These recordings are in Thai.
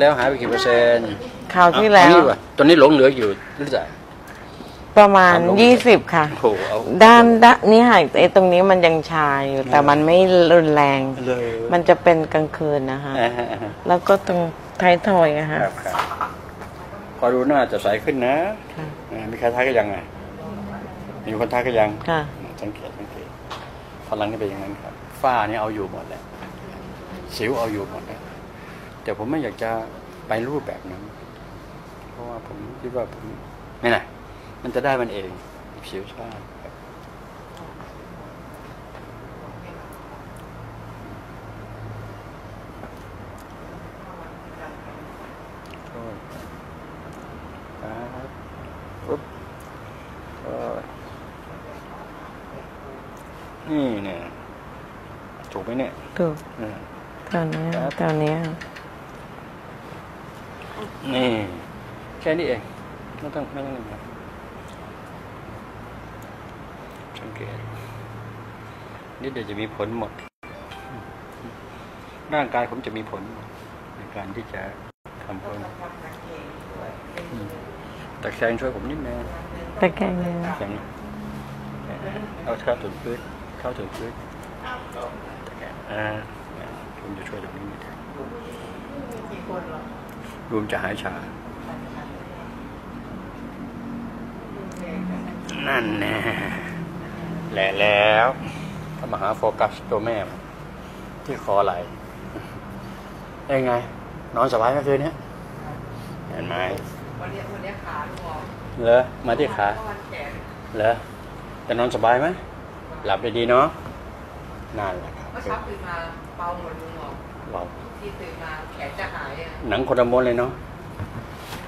แล้วหายไปกี่เปอร์เซ็นต์คราวที่แล้วเอานี่ะตัวนี้หลงเหลืออยู่หรือเปล่า ประมาณทำลงยี่สิบค่ะ โอ้โหเอาด้านด้านนี่หายไอ้ตรงนี้มันยังชาอยู่ แต่มันไม่รุนแรง เลยมันจะเป็นกลางคืนนะคะ อ่าฮะอ่าฮะแล้วก็ตรงท้ายทอยอะคค่ะรับครับพอดูหน้าจะใสขึ้นนะค่ะ อ่ามีใครทักก็ยังไงมีคนทักก็ยัง ค่ะ สังเกตสังเกตพลังนี่เป็นอย่างนั้นครับฝ้านี่เอาอยู่หมดแหละสิวเอาอยู่หมดแล้ว แต่ผมไม่อยากจะไปรูปแบบนั้น เพราะว่าผมคิดว่าผมไม่น่ะ มันจะได้มันเองผิวชาติครับโทษครับปุ๊บโทษนี่เนี่ย ถูกไหมเนี่ย ถูกเออตอนนี้ตอนนี้ นี่แค่นี้เองไม่ต้องไม่ต้องอะไรนะสังเกตนี่เดี๋ยวจะมีผลหมด ร่างกายผมจะมีผลหมดในการที่จะทำผลแต่แขงช่วยผมนิดนึงตะแกรงเลยนะแขงเอาเข้าถึงพื้นเข้าถึงพื้นตะแคงอ่าผมจะช่วยตรงนี้นิดนึง รวมจะหายชา นั่นแน่แหละแล้วถ้ามาหาโฟกัสตัวแม่มาที่คอไหลยังไง นอนสบายเมื่อคืนเนี้ยเห็นไหมวันนี้วันนี้ขาลูกหมอเหรอมาที่ขาวันแขนเหรอแต่นอนสบายไหมหลับได้ดีเนาะนั่นแหละครับเมื่อเช้าตื่นมาเบาหมดลุงหมอเรา ที่ตื่นมาแขนจะหายอะหนังคนละม้วนเลยเนาะ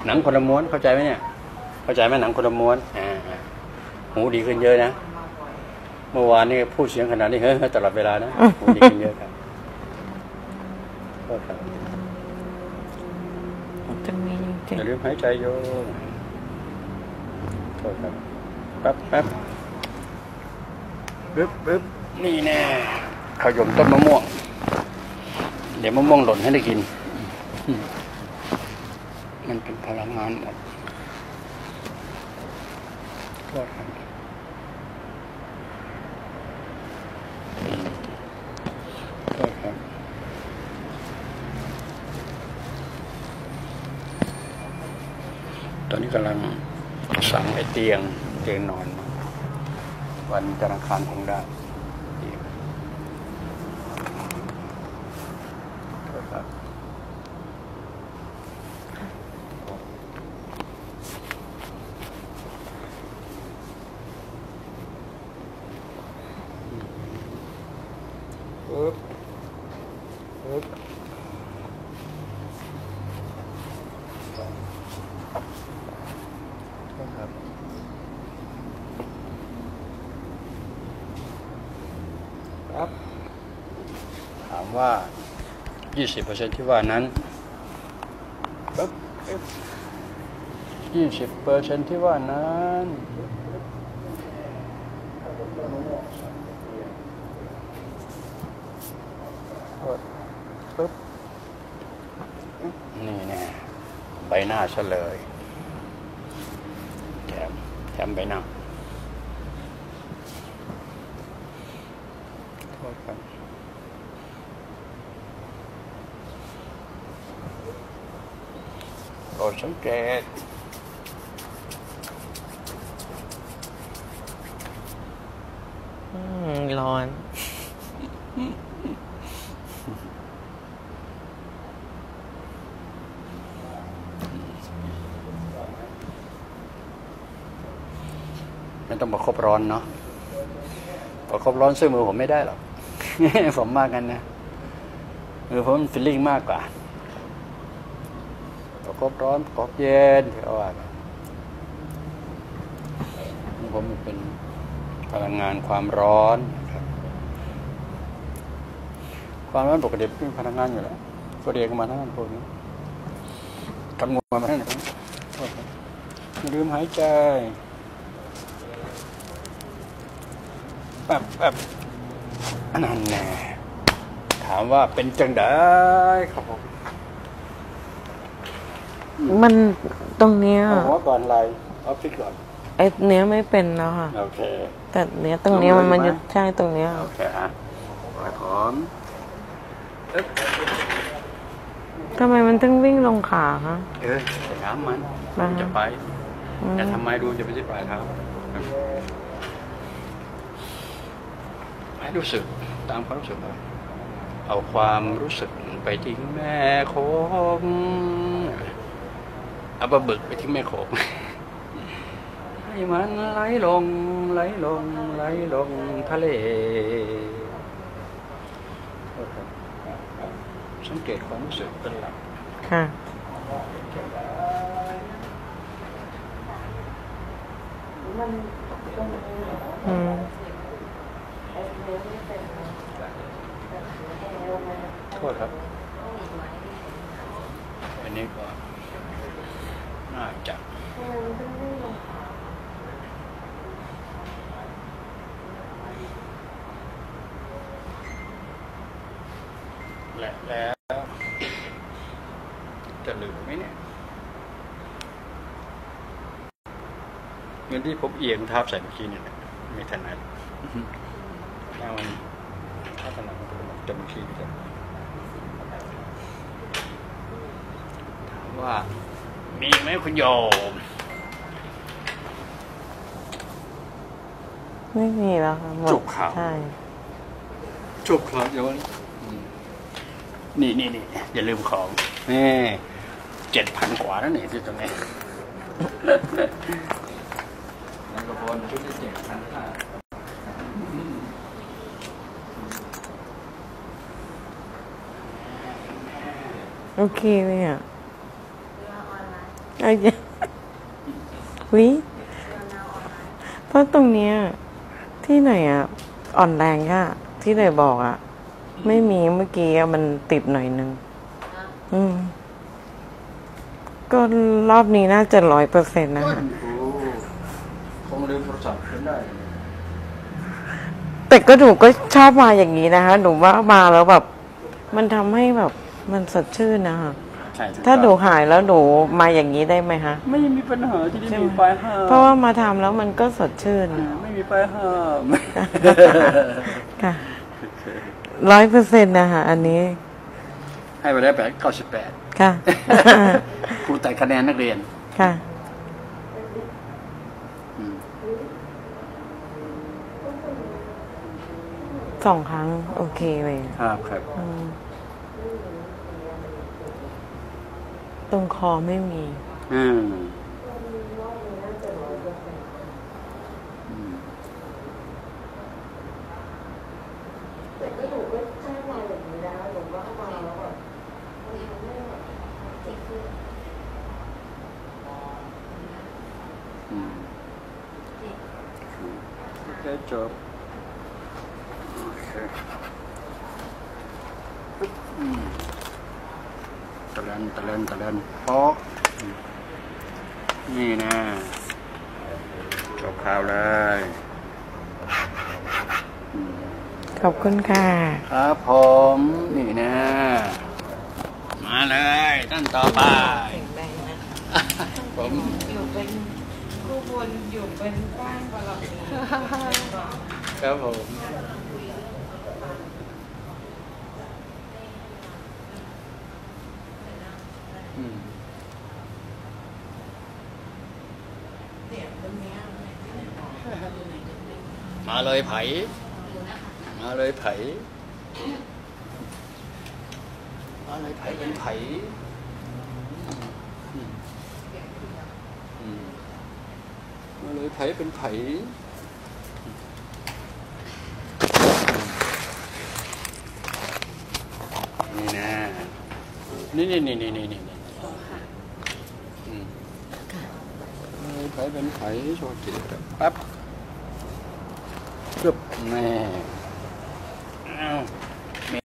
หนังคนละม้วนเข้าใจไหมเนี่ย เข้าใจไหมหนังคนละม้วนอ่าหูดีขึ้นเยอะนะมันมาบ่อยเมื่อวานนี่พูดเสียงขนาดนี้เฮ้ยตลอดเวลานะหูดีขึ้นเยอะครับโทษครับตรงนี้จริงอย่าลืมหายใจโยมโทษครับแป๊บแป๊บปึ๊บปึ๊บนี่แน่ขยมต้นมะม่วง เดี๋ยวมะม่วงหล่นให้ได้กิน มันเป็นพลังงานหมดโทษครับอืมโทษครับตอนนี้กำลังสั่งไอเตียงเตียงนอน วันจันทร์คารคงได้เตียงโทษครับปึ๊บปึ๊บ ครับ ครับ ถามว่า 20%ที่ว่านั้นปึ๊บ20%ที่ว่านั้นปึ๊บนี่แน่ใบหน้าเฉลยแถมแถมไปนั่งโทษครับ โปรดสังเกตอืมร้อน ไม่ต้องประคบร้อนเนาะประคบร้อนซื้อมือผมไม่ได้หรอก ผมมากกันนะมือผมมันฟิลลิ่งมากกว่า ประคบร้อนประคบเย็นที่เขาว่ากันผมมันเป็นพลังงานความร้อนครับ ความร้อนปกติเป็นพลังงานอยู่แล้วก็เรียกมาทั้งนั้นพวกนี้คำนวณมาทั้งนั้นโทษครับอย่าลืมหายใจแบบแบบอันนั้นแน่ถามว่าเป็นจังได้ครับผม มันตรงเนี้ยเอาหัวก่อนไหลออฟฟิศก่อนไอ้เนี้ยไม่เป็นแล้วค่ะ โอเค แต่เนี้ยตรงเนี้ยมันมันลงเลยไหมอยู่ใช่ตรงเนี้ยโอเคอะปล่อยพร้อมอึ๊บทำไมมันต้องวิ่งลงขาคะเออไปถามมันอ่าฮะจะไปอืมแต่ทำไมดูจะไปที่ปลายเท้าให้รู้สึกตามความรู้สึกเราเอาความรู้สึกไปทิ้งแม่โคง เอาปลาบึกไปทิ้งแม่โคงให้มันไหลลงไหลลงไหลลงทะเลสังเกตความรู้สึกเป็นหลักค่ะอืมโทษครับอันนี้ก็ น่าจะและแล้ว จะลืมไหมเนี่ยเงินที่ผมเอียงทับใส่เมื่อกี้เนี่ยไม่ถนัดถ้ามันถ้าถนัดมันจะเมื่อกี้จะถามว่า มีไหมคุณโยม ไม่มีแล้วค่ะหมดจุกเขาใช่ จบครับโยมนี่นี่นี่อย่าลืมของนี่เจ็ดพันกว่าแล้วนี่ที่ตรงนี้แล้วก็บนชุดที่เจ็ดพันห้าโอเคเลยอะ อ้เหี้ยวิเพราะตรงเนี้ย ที่ไหนอะ อ่อนแรงอะ ที่ไหนบอกอะ ไม่มีเมื่อกี้มันติดหน่อยนึง อืม ก็รอบนี้น่าจะร้อยเปอร์เซ็นต์นะคะคงลืมโทรศัพท์ขึ้นได้ แต่ก็หนูก็ชอบมาอย่างนี้นะคะหนูว่ามาแล้วแบบ มันทำให้แบบ มันสดชื่นนะคะ ช่ถูกถ้าหนูต้องหายแล้วหนูมาอย่างนี้ได้ไหมคะ ไม่มีปัญหาที่ใช่ได้ไหมมีไฟห้ามเพราะว่ามาทำแล้วมันก็สดชื่น ไม่มีไฟห้ามค่ะร้อยเปอร์เซ็นต์นะคะอันนี้ให้ไปได้แปดเก้าสิบแปดค่ะ ครูแต่คะแนนนักเรียน ค่ะ อืมสองครั้ง โอเคเลยครับครับ อืม ตรงคอไม่มีอืมอืมอืมโอเคจบโอเคอืมตะเลนตะเลนตะเลนพอกอืมนี่นะจบข่าวเลยอืมขอบคุณค่ะ ครับผม นี่นะ มาเลยท่านต่อไปผมอยู่เป็นคู่บุญอยู่เป็นบ้านบารมีครับผม มาเลยไผ มาเลยไผ มาเลยไผเป็นไผอืมอืมมาเลยไผเป็นไผนี่นะนี่นี่นี่นี่นี่นี่นี่อืมเอ้ยไผเป็นไผโชว์จิตปั๊บปึ๊บ แม่